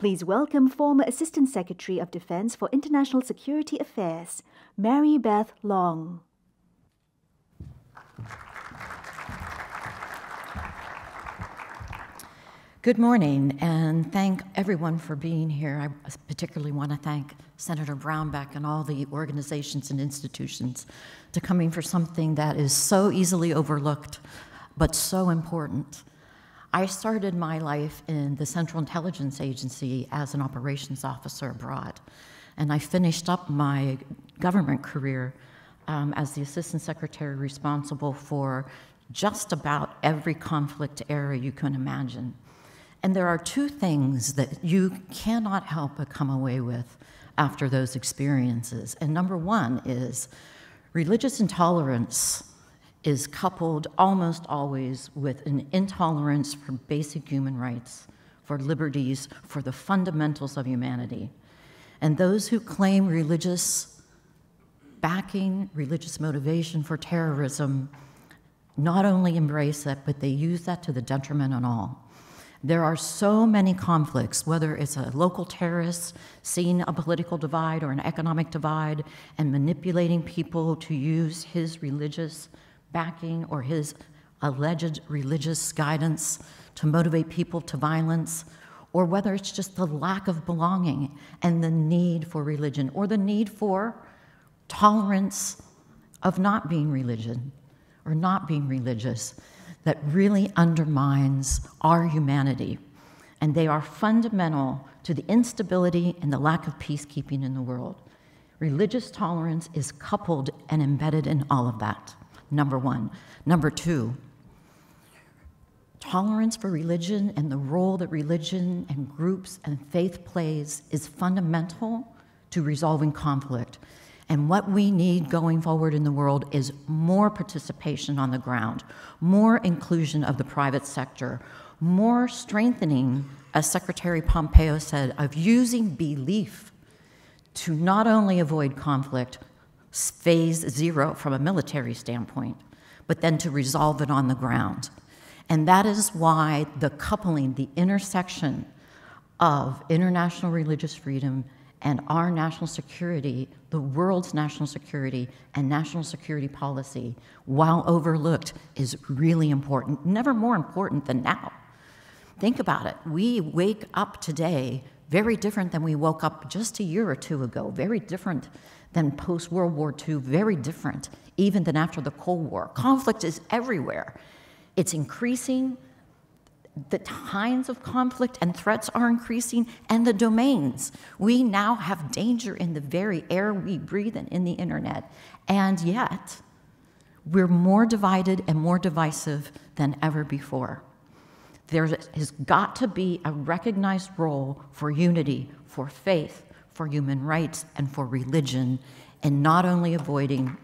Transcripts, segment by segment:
Please welcome former Assistant Secretary of Defense for International Security Affairs, Mary Beth Long. Good morning, and thank everyone for being here. I particularly want to thank Senator Brownback and all the organizations and institutions to coming for something that is so easily overlooked, but so important. I started my life in the Central Intelligence Agency as an operations officer abroad, and I finished up my government career um, as the Assistant Secretary responsible for just about every conflict area you can imagine. And there are two things that you cannot help but come away with after those experiences. And number one is religious intolerance is coupled almost always with an intolerance for basic human rights, for liberties, for the fundamentals of humanity. And those who claim religious backing, religious motivation for terrorism, not only embrace that, but they use that to the detriment of all. There are so many conflicts, whether it's a local terrorist seeing a political divide or an economic divide and manipulating people to use his religious backing or his alleged religious guidance to motivate people to violence, or whether it's just the lack of belonging and the need for religion or the need for tolerance of not being religion or not being religious that really undermines our humanity. And they are fundamental to the instability and the lack of peacekeeping in the world. Religious tolerance is coupled and embedded in all of that, number one. Number two, tolerance for religion and the role that religion and groups and faith plays is fundamental to resolving conflict. And what we need going forward in the world is more participation on the ground, more inclusion of the private sector, more strengthening, as Secretary Pompeo said, of using belief to not only avoid conflict, phase zero from a military standpoint, but then to resolve it on the ground. And that is why the coupling, the intersection of international religious freedom and our national security, the world's national security and national security policy, while overlooked, is really important, never more important than now. Think about it. We wake up today very different than we woke up just a year or two ago, very different than post World War II, very different even than after the Cold War. Conflict is everywhere. It's increasing, the kinds of conflict and threats are increasing, and the domains. We now have danger in the very air we breathe and in the internet. And yet, we're more divided and more divisive than ever before. There has got to be a recognized role for unity, for faith, for human rights, and for religion, and not only avoiding,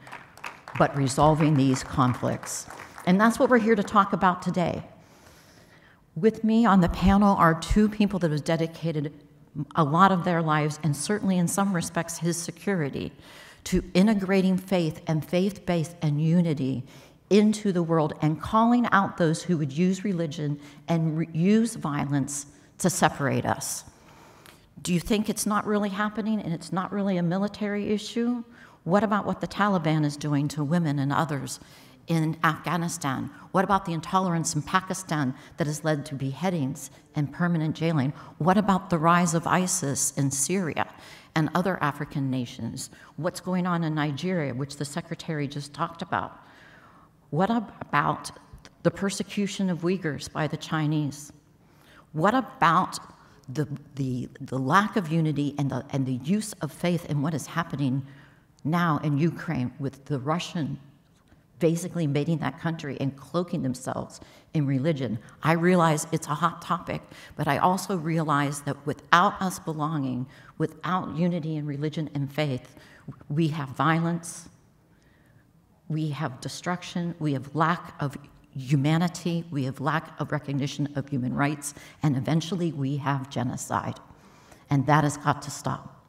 but resolving these conflicts. And that's what we're here to talk about today. With me on the panel are two people that have dedicated a lot of their lives, and certainly in some respects his security, to integrating faith and faith based and unity into the world and calling out those who would use religion and re- use violence to separate us. Do you think it's not really happening and it's not really a military issue? What about what the Taliban is doing to women and others in Afghanistan? What about the intolerance in Pakistan that has led to beheadings and permanent jailing? What about the rise of ISIS in Syria and other African nations? What's going on in Nigeria, which the Secretary just talked about? What about the persecution of Uyghurs by the Chinese? What about the, the, the lack of unity and the, and the use of faith in what is happening now in Ukraine with the Russian basically invading that country and cloaking themselves in religion. I realize it's a hot topic, but I also realize that without us belonging, without unity in religion and faith, we have violence, we have destruction, we have lack of humanity, we have lack of recognition of human rights, and eventually we have genocide. And that has got to stop.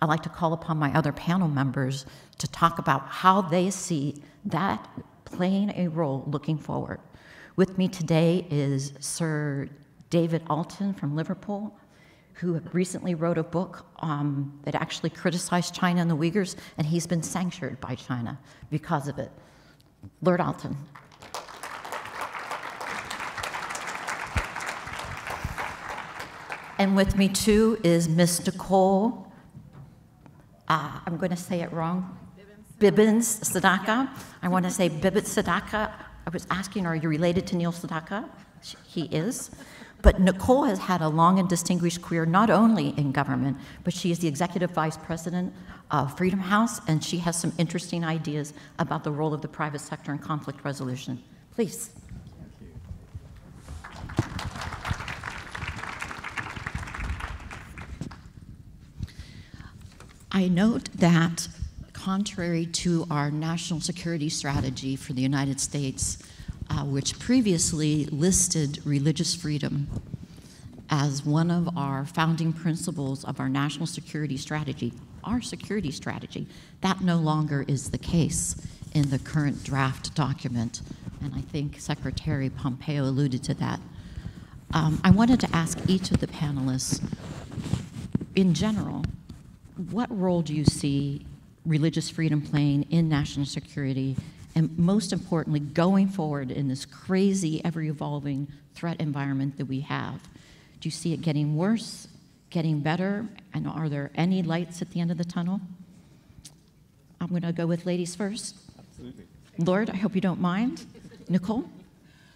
I'd like to call upon my other panel members to talk about how they see that playing a role looking forward. With me today is Sir David Alton from Liverpool. Who recently wrote a book um, that actually criticized China and the Uyghurs, and he's been sanctioned by China because of it. Lord Alton. And with me too is Miss Nicole, uh, I'm going to say it wrong, Bibbins Sedaca. I want to say Bibbit Sadaka. I was asking, are you related to Neil Sedaka? He is. But Nicole has had a long and distinguished career not only in government, but she is the executive vice president of Freedom House, and she has some interesting ideas about the role of the private sector in conflict resolution. Please. I note that, contrary to our national security strategy for the United States, uh, which previously listed religious freedom as one of our founding principles of our national security strategy, our security strategy. That no longer is the case in the current draft document, and I think Secretary Pompeo alluded to that. Um, I wanted to ask each of the panelists, in general, what role do you see religious freedom playing in national security and most importantly, going forward in this crazy, ever evolving threat environment that we have. Do you see it getting worse, getting better? And are there any lights at the end of the tunnel? I'm going to go with ladies first. Absolutely. Lord, I hope you don't mind. Nicole?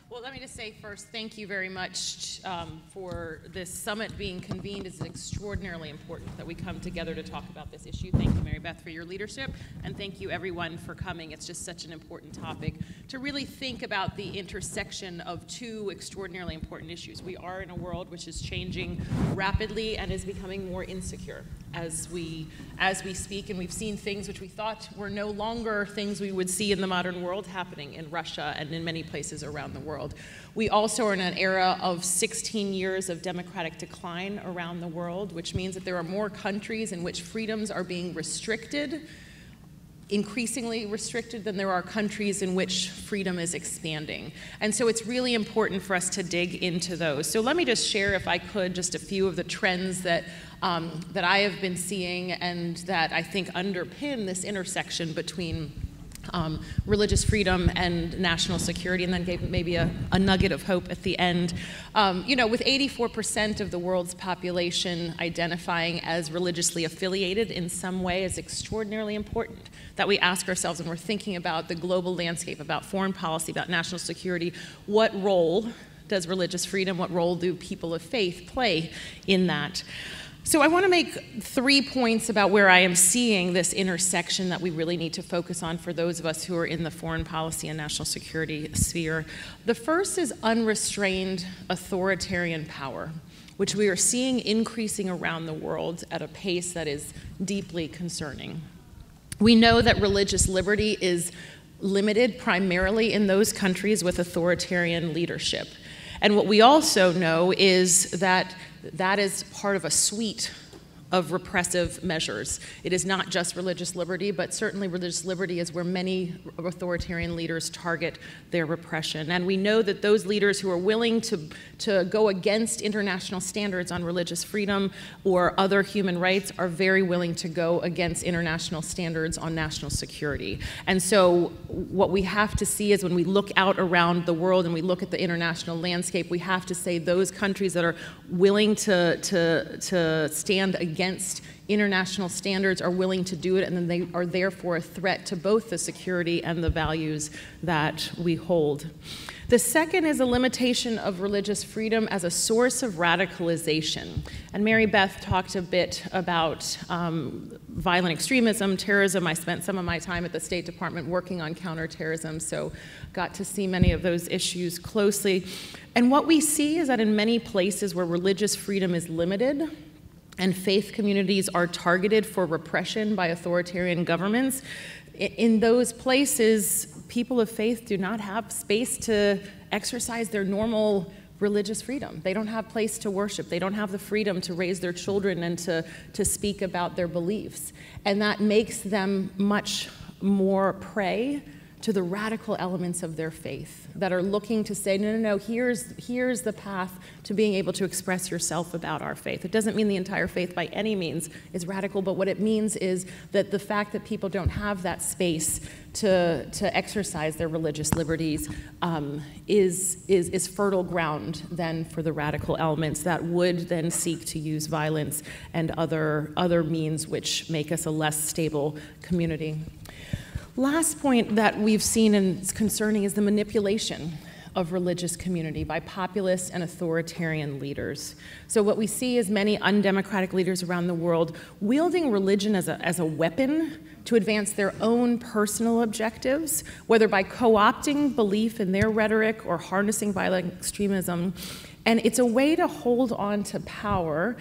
Well, let me just say first, thank you very much um, for this summit being convened. It's extraordinarily important that we come together to talk about this issue. Thank you, Mary Beth, for your leadership, and thank you, everyone, for coming. It's just such an important topic to really think about the intersection of two extraordinarily important issues. We are in a world which is changing rapidly and is becoming more insecure as we as we speak, and we've seen things which we thought were no longer things we would see in the modern world happening in Russia and in many places around the world. We also are in an era of 16 years of democratic decline around the world, which means that there are more countries in which freedoms are being restricted increasingly restricted than there are countries in which freedom is expanding. And so it's really important for us to dig into those. So let me just share, if I could, just a few of the trends that um, that I have been seeing and that I think underpin this intersection between um, religious freedom and national security, and then gave maybe a, a nugget of hope at the end. Um, you know, with 84% of the world's population identifying as religiously affiliated in some way, is extraordinarily important that we ask ourselves when we're thinking about the global landscape, about foreign policy, about national security, what role does religious freedom, what role do people of faith play in that? So, I want to make three points about where I am seeing this intersection that we really need to focus on for those of us who are in the foreign policy and national security sphere. The first is unrestrained authoritarian power, which we are seeing increasing around the world at a pace that is deeply concerning. We know that religious liberty is limited primarily in those countries with authoritarian leadership. And what we also know is that that is part of a suite of repressive measures. It is not just religious liberty, but certainly religious liberty is where many authoritarian leaders target their repression. And we know that those leaders who are willing to, to go against international standards on religious freedom or other human rights are very willing to go against international standards on national security. And so, what we have to see is when we look out around the world and we look at the international landscape, we have to say those countries that are willing to, to, to stand against against international standards are willing to do it, and then they are therefore a threat to both the security and the values that we hold. The second is a limitation of religious freedom as a source of radicalization. And Mary Beth talked a bit about um, violent extremism, terrorism. I spent some of my time at the State Department working on counterterrorism, so got to see many of those issues closely. And what we see is that in many places where religious freedom is limited, and faith communities are targeted for repression by authoritarian governments, in those places, people of faith do not have space to exercise their normal religious freedom. They don't have place to worship. They don't have the freedom to raise their children and to, to speak about their beliefs. And that makes them much more prey to the radical elements of their faith that are looking to say, no, no, no, here's, here's the path to being able to express yourself about our faith. It doesn't mean the entire faith by any means is radical, but what it means is that the fact that people don't have that space to, to exercise their religious liberties um, is, is, is fertile ground then for the radical elements that would then seek to use violence and other, other means which make us a less stable community. Last point that we've seen and is concerning is the manipulation of religious community by populist and authoritarian leaders. So, what we see is many undemocratic leaders around the world wielding religion as a, as a weapon to advance their own personal objectives, whether by co opting belief in their rhetoric or harnessing violent extremism. And it's a way to hold on to power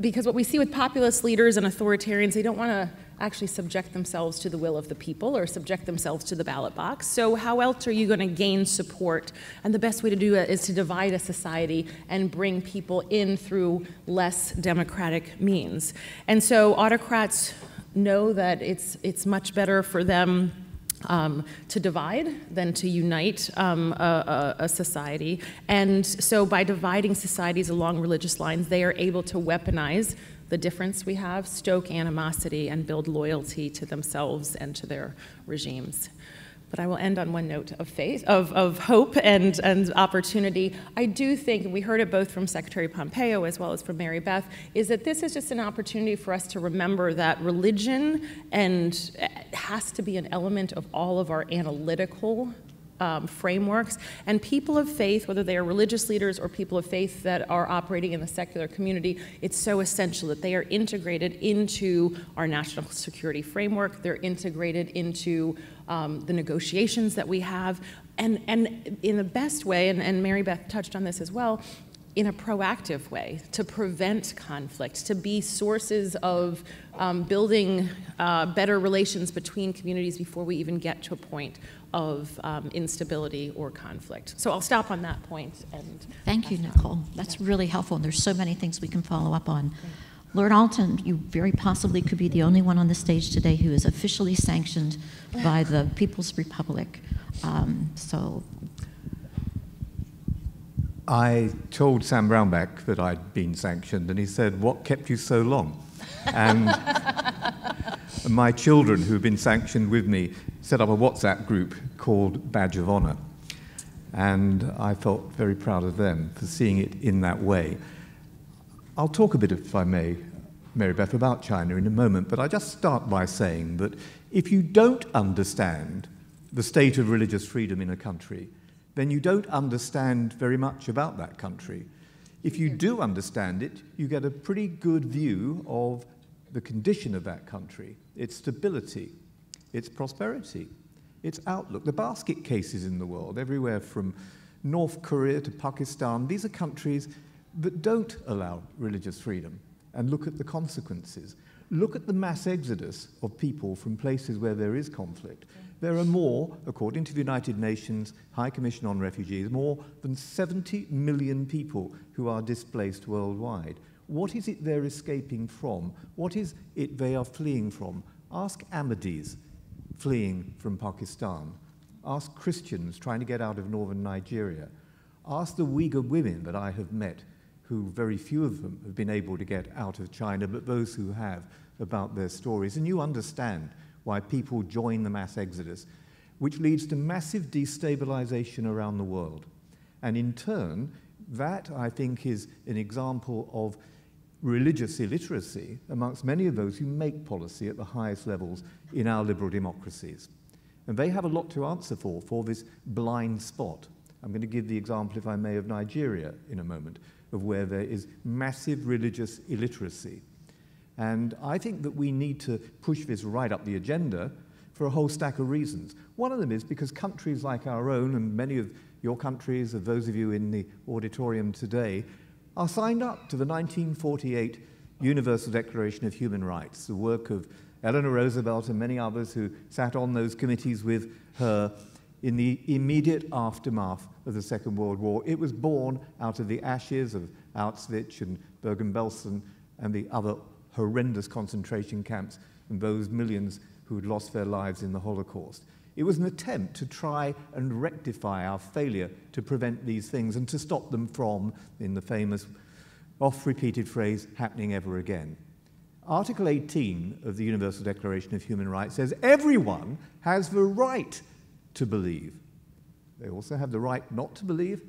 because what we see with populist leaders and authoritarians, they don't want to actually subject themselves to the will of the people or subject themselves to the ballot box. So, how else are you going to gain support? And the best way to do it is to divide a society and bring people in through less democratic means. And so, autocrats know that it's, it's much better for them um, to divide than to unite um, a, a, a, society. And so, by dividing societies along religious lines, they are able to weaponize the difference we have, stoke animosity, and build loyalty to themselves and to their regimes. But I will end on one note of faith, of, of hope and, and opportunity. I do think, and we heard it both from Secretary Pompeo as well as from Mary Beth, is that this is just an opportunity for us to remember that religion and eh, has to be an element of all of our analytical um, frameworks. And people of faith, whether they are religious leaders or people of faith that are operating in the secular community, it's so essential that they are integrated into our national security framework. They're integrated into um, the negotiations that we have. And, and in the best way, and, and Mary Beth touched on this as well, in a proactive way to prevent conflict, to be sources of um, building uh, better relations between communities before we even get to a point of um, instability or conflict. So I'll stop on that point. And thank you, Nicole. That's really helpful. And there's so many things we can follow up on. Lord Alton, you very possibly could be the only one on the stage today who is officially sanctioned by the People's Republic. Um, so. I told Sam Brownback that I'd been sanctioned, and he said, What kept you so long? And my children, who've been sanctioned with me, set up a WhatsApp group called Badge of Honor. And I felt very proud of them for seeing it in that way. I'll talk a bit, if I may, Mary Beth, about China in a moment, but I just start by saying that if you don't understand the state of religious freedom in a country, then you don't understand very much about that country. If you do understand it, you get a pretty good view of the condition of that country, its stability, its prosperity, its outlook. The basket cases in the world, everywhere from North Korea to Pakistan, these are countries that don't allow religious freedom. And look at the consequences. Look at the mass exodus of people from places where there is conflict. There are more, according to the United Nations High Commission on Refugees, more than 70 million people who are displaced worldwide. What is it they're escaping from? What is it they are fleeing from? Ask Ahmadis, fleeing from Pakistan. Ask Christians trying to get out of northern Nigeria. Ask the Uyghur women that I have met, who very few of them have been able to get out of China, but those who have, about their stories. And you understand why people join the mass exodus, which leads to massive destabilization around the world. And in turn, that, I think, is an example of religious illiteracy amongst many of those who make policy at the highest levels in our liberal democracies. And they have a lot to answer for, for this blind spot. I'm going to give the example, if I may, of Nigeria in a moment, of where there is massive religious illiteracy. And I think that we need to push this right up the agenda for a whole stack of reasons. One of them is because countries like our own, and many of your countries, of those of you in the auditorium today, are signed up to the 1948 Universal Declaration of Human Rights, the work of Eleanor Roosevelt and many others who sat on those committees with her in the immediate aftermath of the Second World War. It was born out of the ashes of Auschwitz and Bergen-Belsen and the other horrendous concentration camps and those millions who had lost their lives in the Holocaust. It was an attempt to try and rectify our failure to prevent these things and to stop them from, in the famous oft repeated phrase, happening ever again. Article 18 of the Universal Declaration of Human Rights says everyone has the right to believe. They also have the right not to believe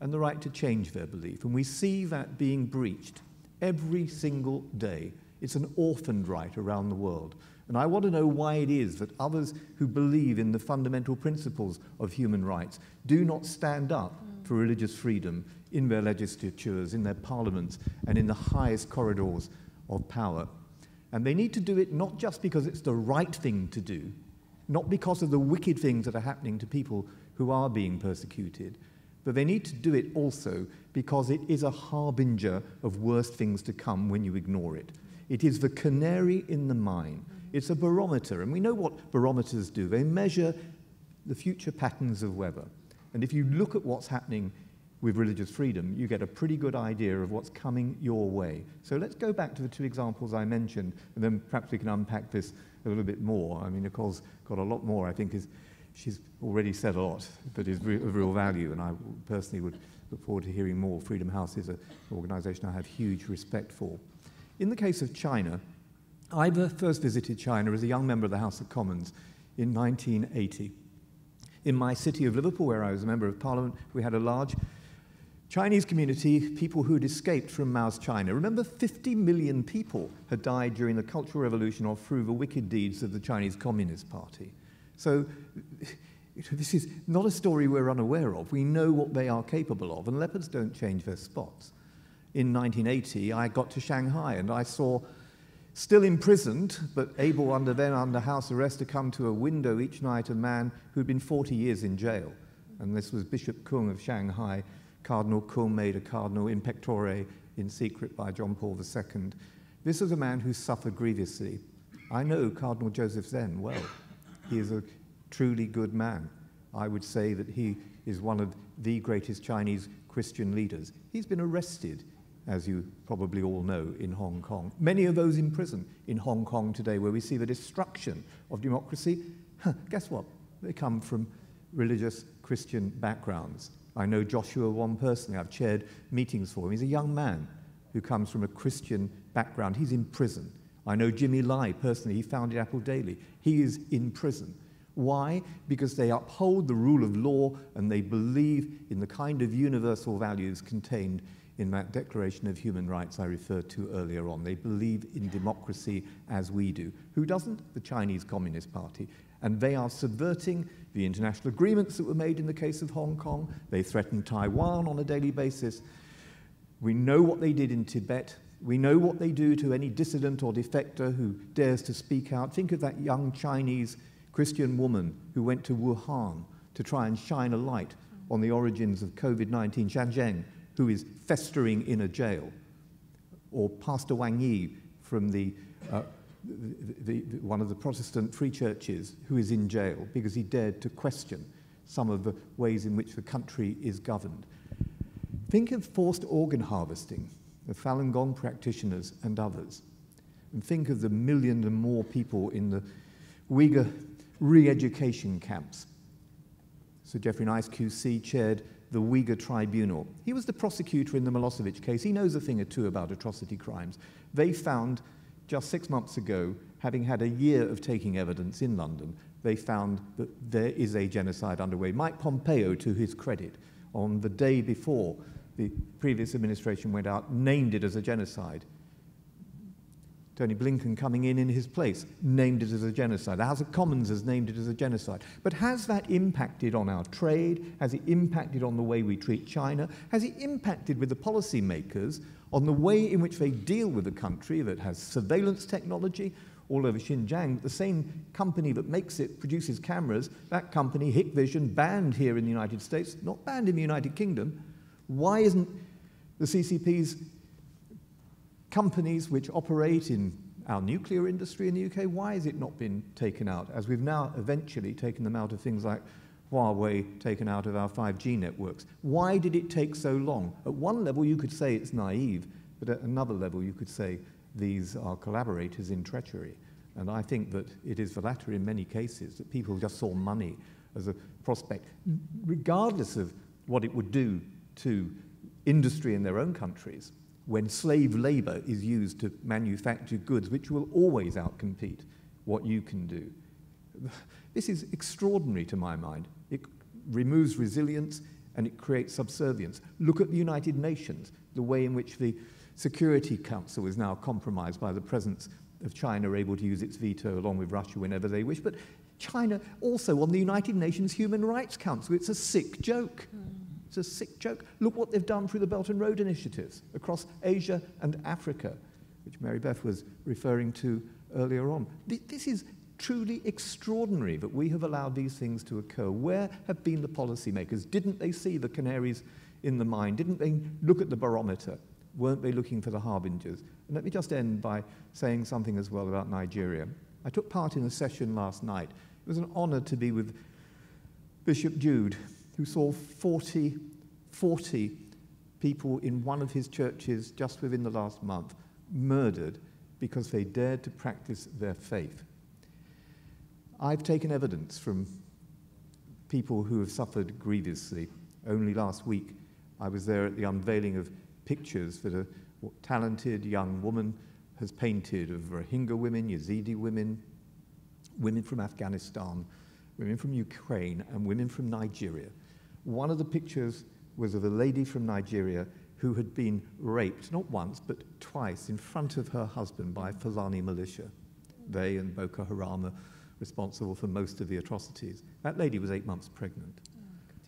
and the right to change their belief. And we see that being breached every single day. It's an orphaned right around the world. And I want to know why it is that others who believe in the fundamental principles of human rights do not stand up for religious freedom in their legislatures, in their parliaments, and in the highest corridors of power. And they need to do it not just because it's the right thing to do, not because of the wicked things that are happening to people who are being persecuted, but they need to do it also because it is a harbinger of worse things to come when you ignore it. It is the canary in the mine. It's a barometer, and we know what barometers do. They measure the future patterns of weather. And if you look at what's happening with religious freedom, you get a pretty good idea of what's coming your way. So let's go back to the two examples I mentioned, and then perhaps we can unpack this a little bit more. I mean, Nicole's got a lot more, I think, is she's already said a lot that is of real value, and I personally would look forward to hearing more. Freedom House is an organization I have huge respect for. In the case of China, I first visited China as a young member of the House of Commons in 1980. In my city of Liverpool, where I was a member of parliament, we had a large Chinese community, people who had escaped from Mao's China. Remember, 50 million people had died during the Cultural Revolution or through the wicked deeds of the Chinese Communist Party. So this is not a story we're unaware of. We know what they are capable of, and leopards don't change their spots. In 1980, I got to Shanghai and I saw, still imprisoned, but able under then under house arrest to come to a window each night, a man who'd been 40 years in jail. And this was Bishop Kung of Shanghai. Cardinal Kung made a cardinal in pectore in secret by John Paul II. This was a man who suffered grievously. I know Cardinal Joseph Zen well. He is a truly good man. I would say that he is one of the greatest Chinese Christian leaders. He's been arrested, as you probably all know, in Hong Kong. Many of those in prison in Hong Kong today, where we see the destruction of democracy, huh, guess what? They come from religious Christian backgrounds. I know Joshua Wong personally. I've chaired meetings for him. He's a young man who comes from a Christian background. He's in prison. I know Jimmy Lai personally. He founded Apple Daily. He is in prison. Why? Because they uphold the rule of law and they believe in the kind of universal values contained in that Declaration of Human Rights I referred to earlier on. They believe in democracy as we do. Who doesn't? The Chinese Communist Party. And they are subverting the international agreements that were made in the case of Hong Kong. They threaten Taiwan on a daily basis. We know what they did in Tibet. We know what they do to any dissident or defector who dares to speak out. Think of that young Chinese Christian woman who went to Wuhan to try and shine a light on the origins of COVID 19, Zhang Zhan, who is festering in a jail. Or Pastor Wang Yi from the, uh, the, the, one of the Protestant free churches who is in jail because he dared to question some of the ways in which the country is governed. Think of forced organ harvesting of Falun Gong practitioners and others. And think of the million and more people in the Uyghur re education camps. Sir Geoffrey Nice QC chaired the Uyghur Tribunal. He was the prosecutor in the Milosevic case. He knows a thing or two about atrocity crimes. They found just six months ago, having had a year of taking evidence in London, they found that there is a genocide underway. Mike Pompeo, to his credit, on the day before the previous administration went out, named it as a genocide. Tony Blinken coming in in his place named it as a genocide. The House of Commons has named it as a genocide. But has that impacted on our trade? Has it impacted on the way we treat China? Has it impacted with the policymakers on the way in which they deal with a country that has surveillance technology all over Xinjiang? The same company that makes it produces cameras, that company, Hikvision, banned here in the United States, not banned in the United Kingdom. Why isn't the CCP's companies which operate in our nuclear industry in the UK, why has it not been taken out? As we've now eventually taken them out of things like Huawei taken out of our 5G networks. Why did it take so long? At one level, you could say it's naive, but at another level, you could say these are collaborators in treachery. And I think that it is the latter in many cases, that people just saw money as a prospect, regardless of what it would do to industry in their own countries, when slave labor is used to manufacture goods which will always outcompete what you can do. This is extraordinary to my mind. It removes resilience and it creates subservience. Look at the United Nations, the way in which the Security Council is now compromised by the presence of China able to use its veto along with Russia whenever they wish. But China also on the United Nations Human Rights Council. It's a sick joke. Hmm. It's a sick joke. Look what they've done through the Belt and Road initiatives across Asia and Africa, which Mary Beth was referring to earlier on. This is truly extraordinary that we have allowed these things to occur. Where have been the policymakers? Didn't they see the canaries in the mine? Didn't they look at the barometer? Weren't they looking for the harbingers? And let me just end by saying something as well about Nigeria. I took part in a session last night. It was an honor to be with Bishop Jude, who saw 40, 40 people in one of his churches just within the last month murdered because they dared to practice their faith. I've taken evidence from people who have suffered grievously. Only last week, I was there at the unveiling of pictures that a talented young woman has painted of Rohingya women, Yazidi women, women from Afghanistan, women from Ukraine, and women from Nigeria. One of the pictures was of a lady from Nigeria who had been raped, not once, but twice, in front of her husband by Fulani militia. They and Boko Haram are responsible for most of the atrocities. That lady was eight months pregnant.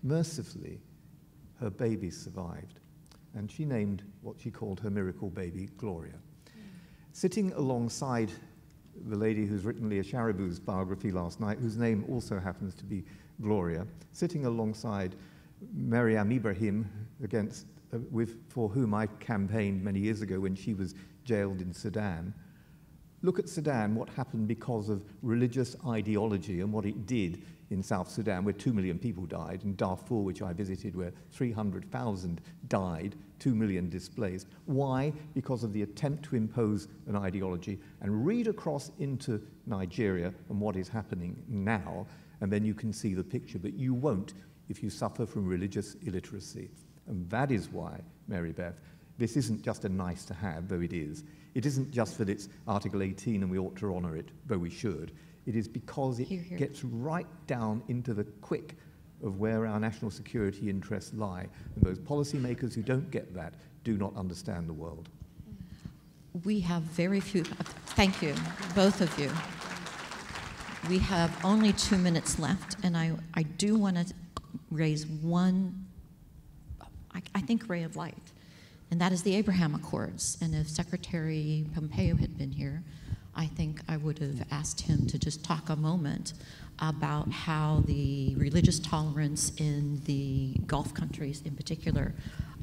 Mercifully, her baby survived and she named what she called her miracle baby Gloria. Sitting alongside the lady who's written Leah Sharibu's biography last night, whose name also happens to be Gloria, sitting alongside Maryam Ibrahim, against, uh, with, for whom I campaigned many years ago when she was jailed in Sudan. Look at Sudan, what happened because of religious ideology and what it did in South Sudan, where two million people died, and Darfur, which I visited, where 300,000 died, two million displaced. Why? Because of the attempt to impose an ideology. And read across into Nigeria and what is happening now, and then you can see the picture. But you won't if you suffer from religious illiteracy. And that is why, Mary Beth, this isn't just a nice to have, though it is. It isn't just that it's Article 18 and we ought to honour it, though we should. It is because it here, here. gets right down into the quick of where our national security interests lie. And those policymakers who don't get that do not understand the world. We have very few, thank you, both of you. We have only two minutes left, and I, I do want to raise one, I, I think, ray of light, and that is the Abraham Accords. And if Secretary Pompeo had been here, I think I would have asked him to just talk a moment about how the religious tolerance in the Gulf countries, in particular,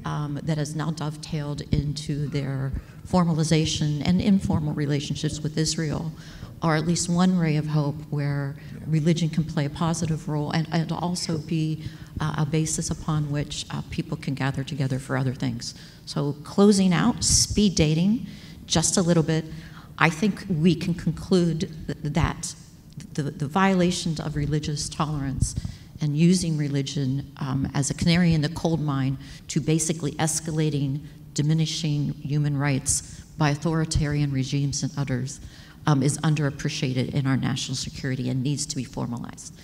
um, that has now dovetailed into their formalization and informal relationships with Israel, are at least one ray of hope where religion can play a positive role and, and also be uh, a basis upon which uh, people can gather together for other things. So, closing out, speed dating, just a little bit. I think we can conclude that the, the violations of religious tolerance and using religion um, as a canary in the coal mine to basically escalating, diminishing human rights by authoritarian regimes and others um, is underappreciated in our national security and needs to be formalized.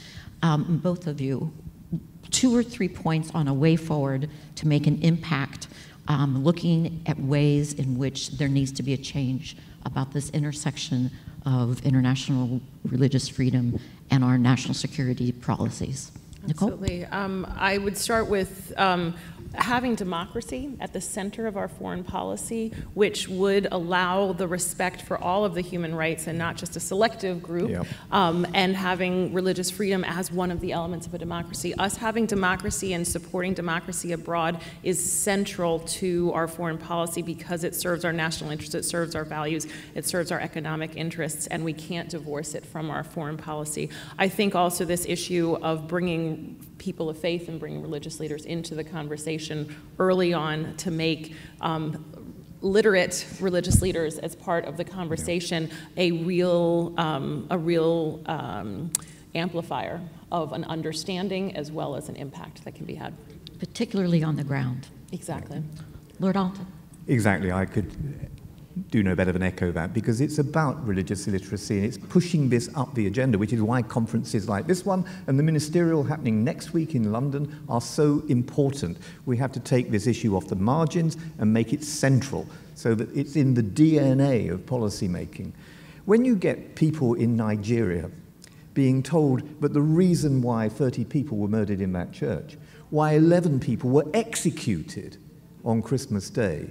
Um, both of you, two or three points on a way forward to make an impact, um, looking at ways in which there needs to be a change about this intersection of international religious freedom and our national security policies. Nicole? Absolutely. Um, I would start with um, having democracy at the center of our foreign policy, which would allow the respect for all of the human rights and not just a selective group, Yep. um, and having religious freedom as one of the elements of a democracy. Us having democracy and supporting democracy abroad is central to our foreign policy because it serves our national interests, it serves our values, it serves our economic interests, and we can't divorce it from our foreign policy. I think also this issue of bringing people of faith and bringing religious leaders into the conversation early on to make um, literate religious leaders as part of the conversation a real, um, a real um, amplifier of an understanding as well as an impact that can be had. particularly on the ground. Exactly. Lord Alton. Exactly. I could do no better than echo that because it's about religious illiteracy and it's pushing this up the agenda, which is why conferences like this one and the ministerial happening next week in London are so important. We have to take this issue off the margins and make it central so that it's in the DNA of policy making. When you get people in Nigeria being told that the reason why 30 people were murdered in that church, why 11 people were executed on Christmas Day,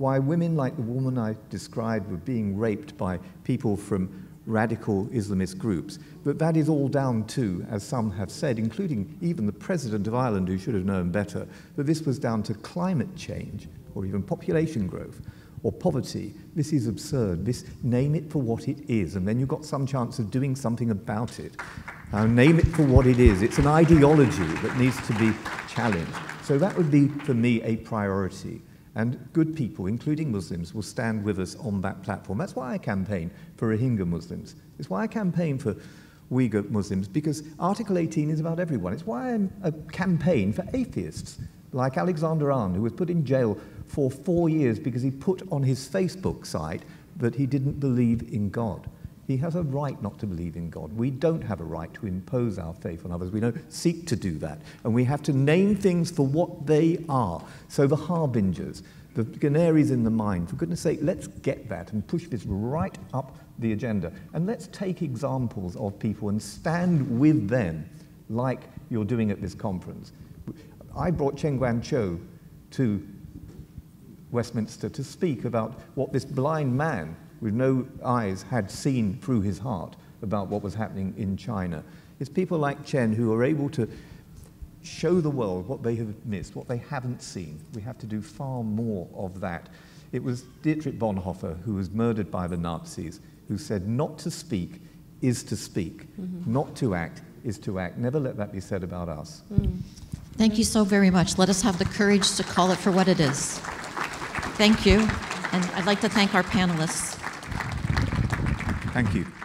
why women like the woman I described were being raped by people from radical Islamist groups. But that is all down to, as some have said, including even the President of Ireland, who should have known better, that this was down to climate change or even population growth or poverty. This is absurd. This name it for what it is, and then you've got some chance of doing something about it. Now, name it for what it is. It's an ideology that needs to be challenged. So that would be, for me, a priority. And good people, including Muslims, will stand with us on that platform. That's why I campaign for Rohingya Muslims. It's why I campaign for Uyghur Muslims, because Article 18 is about everyone. It's why a campaign for atheists, like Alexander Aan, who was put in jail for four years because he put on his Facebook site that he didn't believe in God. He has a right not to believe in God. We don't have a right to impose our faith on others. We don't seek to do that. And we have to name things for what they are. So the harbingers, the canaries in the mine, for goodness sake, let's get that and push this right up the agenda. And let's take examples of people and stand with them like you're doing at this conference. I brought Chen Guangcheng to Westminster to speak about what this blind man with no eyes had seen through his heart about what was happening in China. It's people like Chen who are able to show the world what they have missed, what they haven't seen. We have to do far more of that. It was Dietrich Bonhoeffer, who was murdered by the Nazis, who said, Not to speak is to speak, mm-hmm. not to act is to act. Never let that be said about us. Mm. Thank you so very much. Let us have the courage to call it for what it is. Thank you. And I'd like to thank our panelists. Thank you.